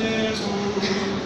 Hallelujah.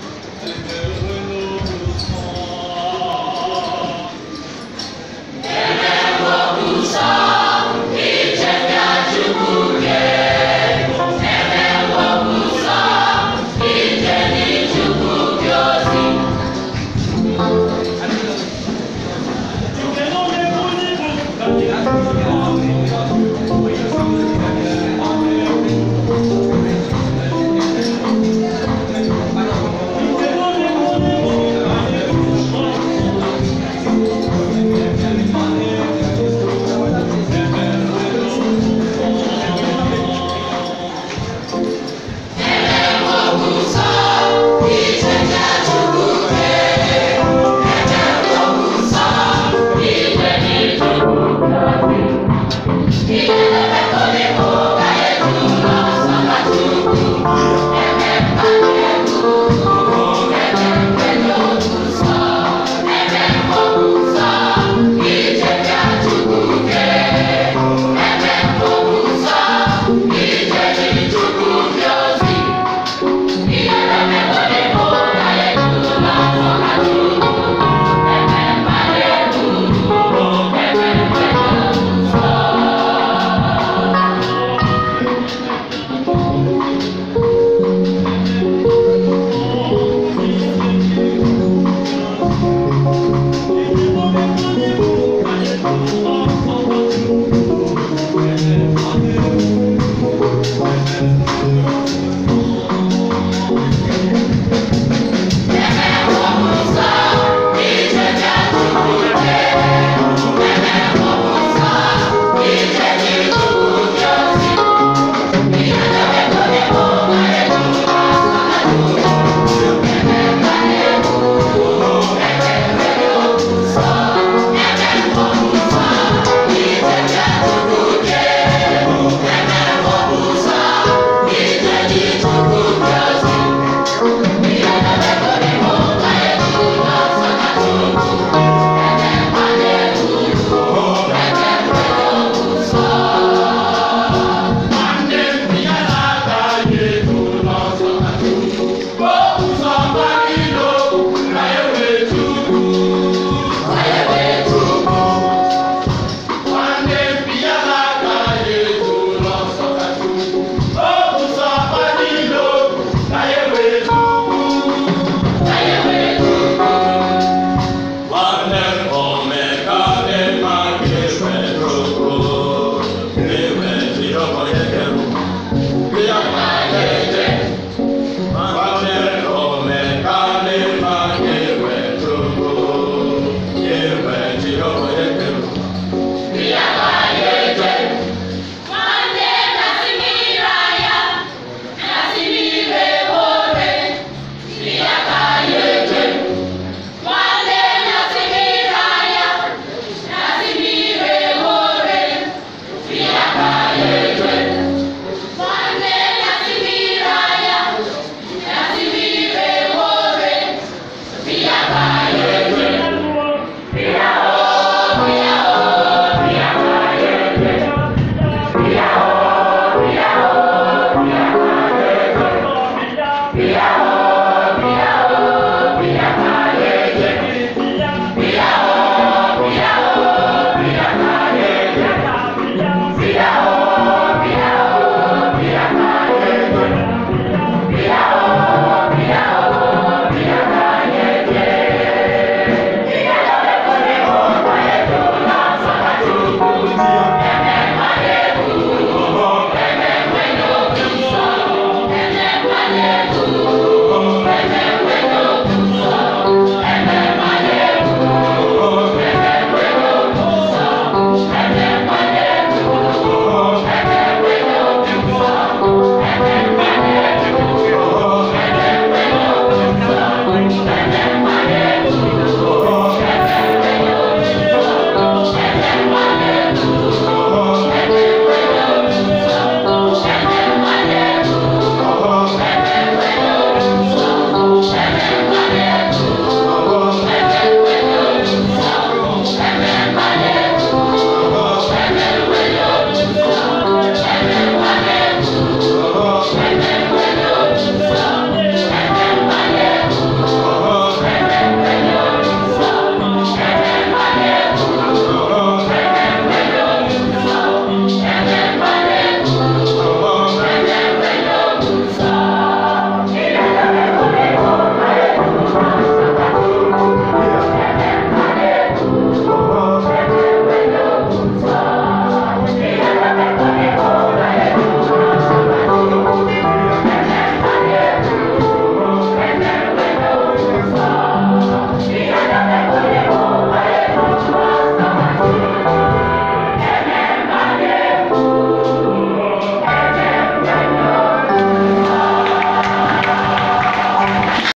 Hallelujah.